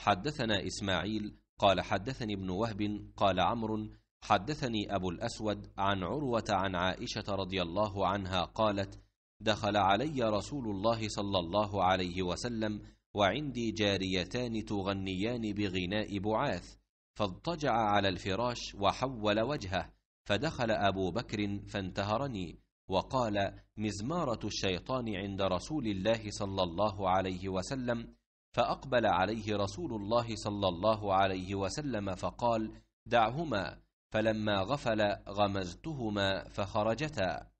حدثنا إسماعيل قال حدثني ابن وهب قال عمرو حدثني أبو الأسود عن عروة عن عائشة رضي الله عنها قالت دخل علي رسول الله صلى الله عليه وسلم وعندي جاريتان تغنيان بغناء بعاث فاضطجع على الفراش وحول وجهه فدخل أبو بكر فانتهرني وقال مزمارة الشيطان عند رسول الله صلى الله عليه وسلم فأقبل عليه رسول الله صلى الله عليه وسلم فقال دعهما فلما غفل غمزتهما فخرجتا.